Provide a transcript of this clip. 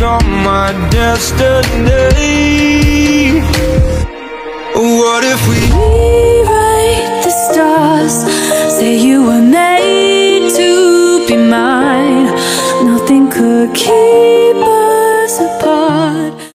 you're my destiny. What if we rewrite the stars. Say you were made to be mine. Nothing could keep us apart.